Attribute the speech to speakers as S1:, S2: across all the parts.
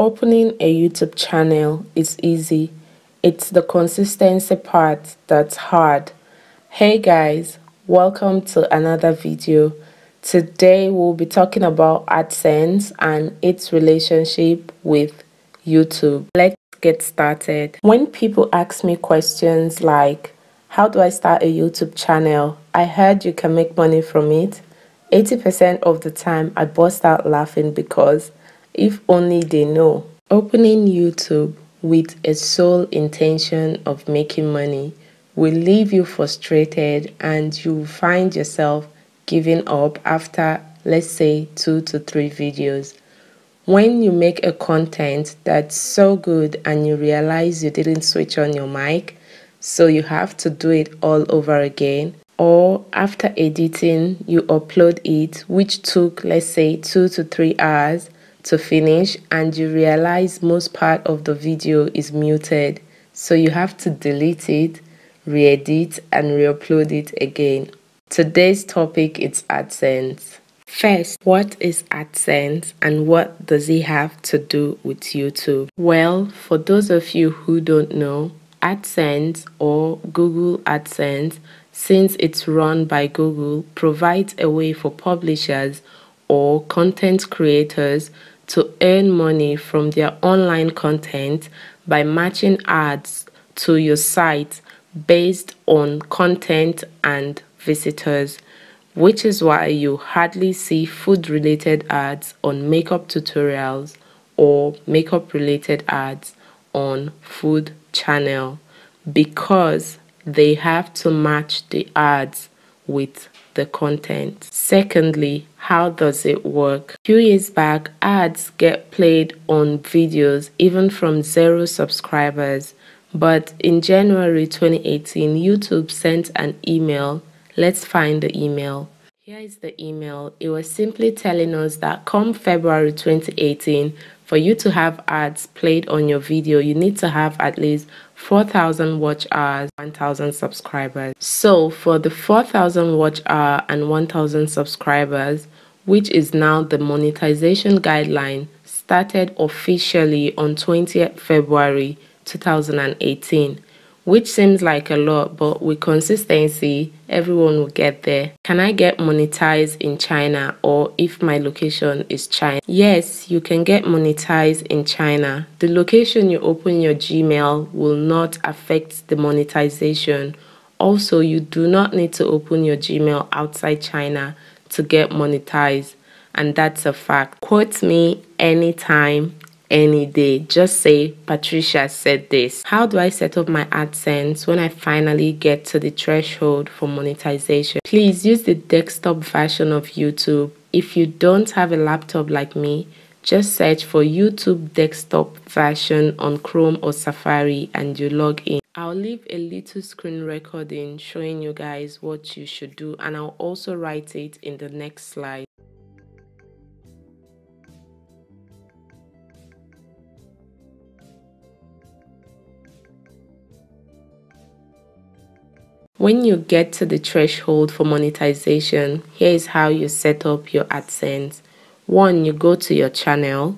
S1: Opening a YouTube channel is easy. It's the consistency part that's hard. Hey guys, welcome to another video. Today we'll be talking about AdSense and its relationship with YouTube. Let's get started. When people ask me questions like, how do I start a YouTube channel? I heard you can make money from it. 80% of the time I bust out laughing because if only they know. Opening YouTube with a sole intention of making money will leave you frustrated and you find yourself giving up after let's say two to three videos. When you make a content that's so good and you realize you didn't switch on your mic, so you have to do it all over again, or after editing, you upload it, which took let's say two to three hours to finish and you realize most part of the video is muted. So you have to delete it re-edit and re-upload it again. Today's topic is adsense. First what is adsense and what does it have to do with youtube? Well for those of you who don't know adsense or google adsense since it's run by google provides a way for publishers or content creators to earn money from their online content by matching ads to your site based on content and visitors, which is why you hardly see food related ads on makeup tutorials or makeup related ads on food channel because they have to match the ads with the content. Secondly, how does it work? A few years back, ads get played on videos even from zero subscribers. But in January 2018, YouTube sent an email. Let's find the email. Here is the email. It was simply telling us that come February 2018, for you to have ads played on your video, you need to have at least 4,000 watch hours, 1,000 subscribers. So for the 4,000 watch hour and 1,000 subscribers, which is now the monetization guideline, started officially on 20th February 2018 which seems like a lot, but with consistency, everyone will get there. Can I get monetized in China or if my location is China? Yes, you can get monetized in China. The location you open your Gmail will not affect the monetization. Also, you do not need to open your Gmail outside China to get monetized. And that's a fact. Quote me anytime any day. Just say, Patricia said this. How do I set up my AdSense when I finally get to the threshold for monetization? Please use the desktop version of YouTube. If you don't have a laptop like me, just search for YouTube desktop version on Chrome or Safari and you log in. I'll leave a little screen recording showing you guys what you should do and I'll also write it in the next slide. When you get to the threshold for monetization, here is how you set up your AdSense. 1. You go to your channel.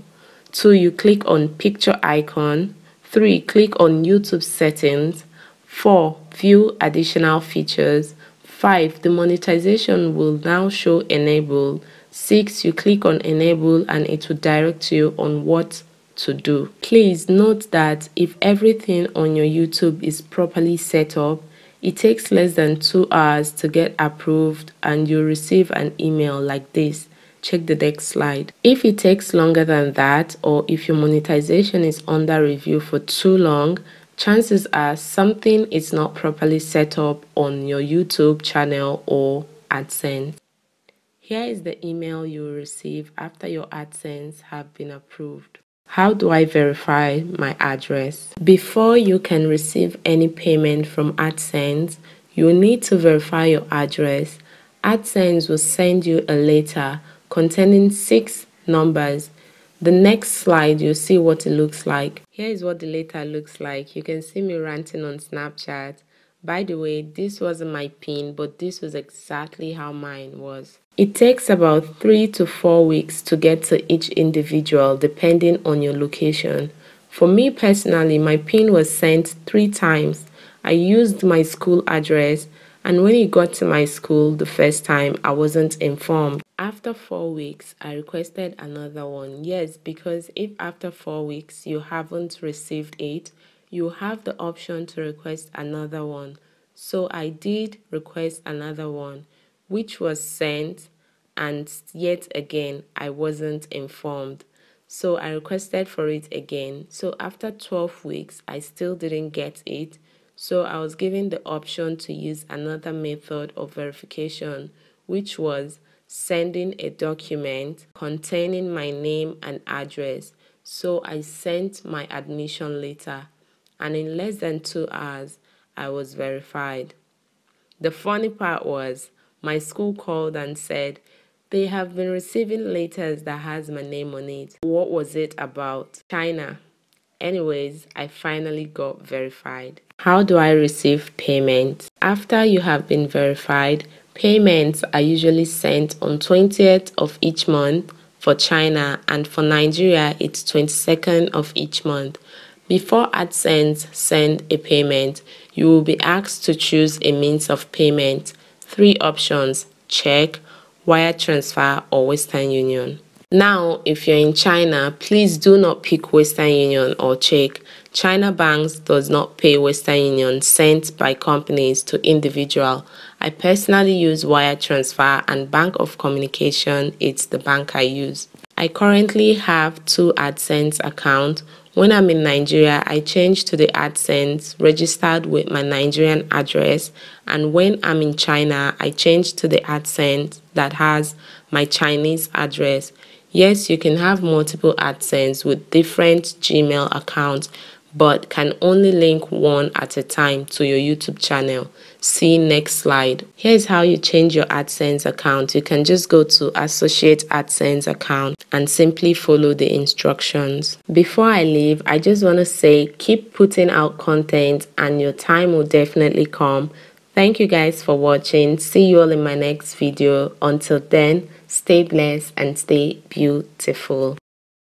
S1: 2. You click on picture icon. 3. Click on YouTube settings. 4. View additional features. 5. The monetization will now show enable. 6. You click on enable and it will direct you on what to do. Please note that if everything on your YouTube is properly set up, it takes less than two hours to get approved and you'll receive an email like this. Check the next slide. If it takes longer than that or if your monetization is under review for too long, chances are something is not properly set up on your YouTube channel or AdSense. Here is the email you will receive after your AdSense have been approved. How do I verify my address? Before you can receive any payment from AdSense, you need to verify your address. AdSense will send you a letter containing six numbers. The next slide, you'll see what it looks like. Here is what the letter looks like. You can see me ranting on Snapchat, By the way, this wasn't my pin, but this was exactly how mine was. It takes about 3 to 4 weeks to get to each individual depending on your location. For me personally, my pin was sent 3 times. I used my school address and when it got to my school the first time, I wasn't informed. After 4 weeks, I requested another one. Yes, because if after 4 weeks you haven't received it, you have the option to request another one. So I did request another one, which was sent, and yet again, I wasn't informed. So I requested for it again. So after 12 weeks, I still didn't get it. So I was given the option to use another method of verification, which was sending a document containing my name and address. So I sent my admission letter and in less than two hours, I was verified. The funny part was, my school called and said, they have been receiving letters that has my name on it. What was it about? China. Anyways, I finally got verified. How do I receive payment? After you have been verified, payments are usually sent on 20th of each month for China and for Nigeria it's 22nd of each month. Before AdSense send a payment, you will be asked to choose a means of payment. Three options, check, wire transfer or Western Union. Now, if you're in China, please do not pick Western Union or check. China Banks does not pay Western Union sent by companies to individual. I personally use wire transfer and Bank of Communication, it's the bank I use. I currently have two AdSense accounts when I'm in Nigeria, I change to the AdSense registered with my Nigerian address. And when I'm in China, I change to the AdSense that has my Chinese address. Yes, you can have multiple AdSense with different Gmail accounts, but can only link one at a time to your YouTube channel. See next slide. Here's how you change your AdSense account. You can just go to associate AdSense account and simply follow the instructions. Before I leave, I just want to say keep putting out content and your time will definitely come. Thank you guys for watching. See you all in my next video. Until then, stay blessed and stay beautiful.